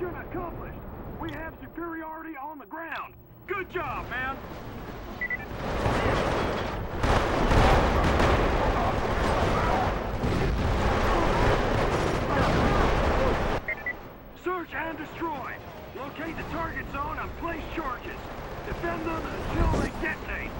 Mission accomplished. We have superiority on the ground. Good job, man. Search and destroy. Locate the target zone and place charges. Defend them until they detonate.